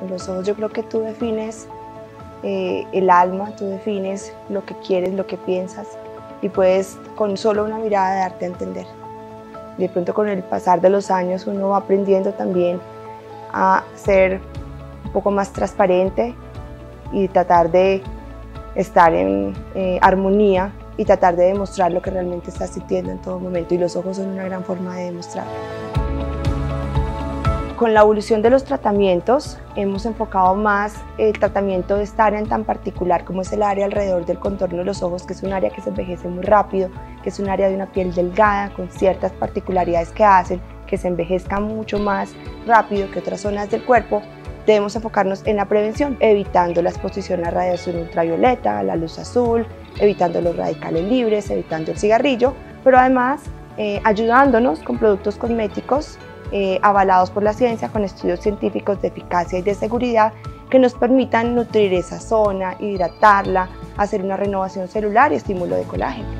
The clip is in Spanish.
En los ojos yo creo que tú defines eh, el alma, tú defines lo que quieres, lo que piensas y puedes con solo una mirada darte a entender. De pronto con el pasar de los años uno va aprendiendo también a ser un poco más transparente y tratar de estar en eh, armonía y tratar de demostrar lo que realmente estás sintiendo en todo momento y los ojos son una gran forma de demostrarlo. Con la evolución de los tratamientos hemos enfocado más el tratamiento de esta área en tan particular como es el área alrededor del contorno de los ojos, que es un área que se envejece muy rápido, que es un área de una piel delgada con ciertas particularidades que hacen que se envejezca mucho más rápido que otras zonas del cuerpo, debemos enfocarnos en la prevención, evitando la exposición a radiación ultravioleta, a la luz azul, evitando los radicales libres, evitando el cigarrillo, pero además eh, ayudándonos con productos cosméticos eh, avalados por la ciencia con estudios científicos de eficacia y de seguridad que nos permitan nutrir esa zona, hidratarla, hacer una renovación celular y estímulo de colágeno.